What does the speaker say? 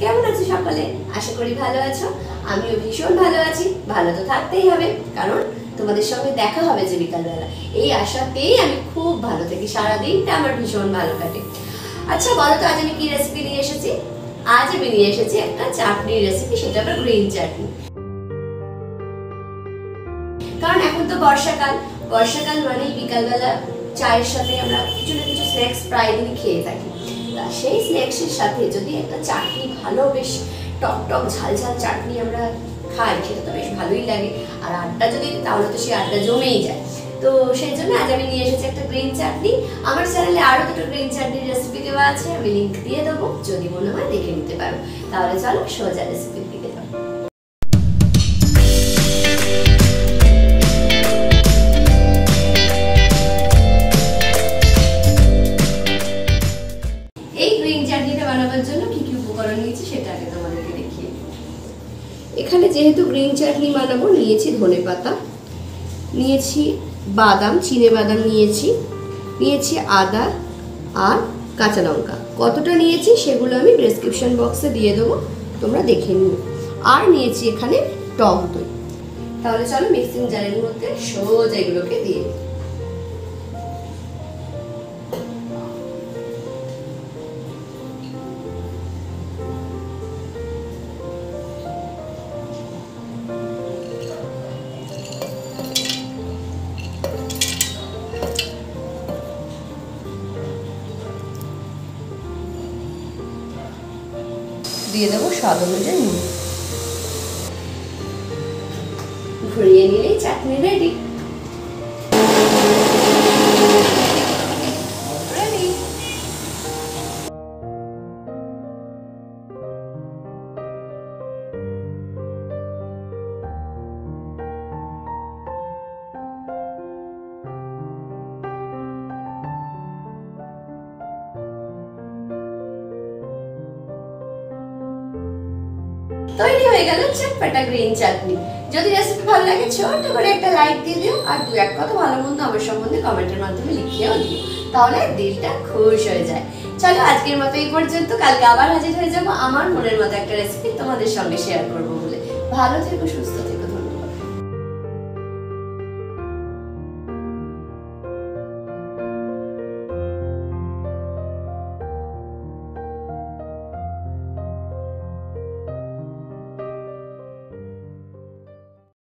কেমন আছো সকলে? আশা করি ভালো আছো। আমিও ভীষণ ভালো আছি। ভালো তো থাকতেই হবে, কারণ তোমাদের সঙ্গে দেখা হবে যে বিকালবেলা। এই আশাতেই আমি খুব ভালো থাকি। সারাদিনটা আমার ভীষণ ভালো কাটে। আচ্ছা বলো তো, আজ আমি কি রেসিপি নিয়ে এসেছি? আজ আমি নিয়ে এসেছি একটা চাটনির রেসিপি সেটা হলো গ্রিন চাটনি কারণ এখন তো বর্ষাকাল। বর্ষাকাল মানেই বিকালবেলা চায়ের সাথে আমরা কিছু না কিছু স্ন্যাক্স প্রায় দিনই খেয়ে থাকি। সেই স্ন্যাক্সের সাথে যদি একটা চাটনি ভালো, বেশ টক টক, ঝাল ঝাল চাটনি আমরা খাই, সেটা তো বেশ ভালোই লাগে। আর আড্ডা যদি, তাহলে তো সেই আড্ডা জমেই যায়। তো সেই জন্য আজ আমি নিয়ে এসেছি একটা গ্রিন চাটনি। আমার চ্যানেলে আরও দুটো গ্রিন চাটনির রেসিপি দেওয়া আছে, আমি লিঙ্ক দিয়ে দেবো। যদি মনে হয় দেখে নিতে পারো। তাহলে চলো সোজা রেসিপির দিকে যাব গ্রিন চাটনিটা বানাবার জন্য কি কি উপকরণ নিয়েছি সেটা আগে তোমাদেরকে দেখিয়ে এখানে যেহেতু গ্রিন চাটনি বানাবো, নিয়েছি ধনে পাতা, নিয়েছি বাদাম, চিনে বাদাম নিয়েছি নিয়েছি আদা আর কাঁচা লঙ্কা। কতটা নিয়েছি সেগুলো আমি ডেসক্রিপশন বক্সে দিয়ে দেবো, তোমরা দেখে নিও। আর নিয়েছি এখানে টক দই। তাহলে চলো মিক্সিং জারের মধ্যে সোজা এগুলোকে দিয়ে দিই। দিয়ে দেবো স্বাদ অনুযায়ী নুন। ঘুরিয়ে নিলেই চাটনি রেডি তৈরি হয়ে গেল চটপাটা গ্রিন চাটনি। যদি রেসিপি ভালো লাগে ছোট করে একটা লাইক দিয়ে দিও, আর দু এক কথা ভালো মন্দ আমার সম্বন্ধে কমেন্টের মাধ্যমে লিখিয়েও দিও। তাহলে দিলটা খুশ হয়ে যায়। চলো আজকের মতো এই পর্যন্ত, কালকে আবার হাজির হয়ে যাব। আমার মনের মতো একটা রেসিপি তোমাদের সঙ্গে শেয়ার করব বলে। ভালো থেকো, সুস্থ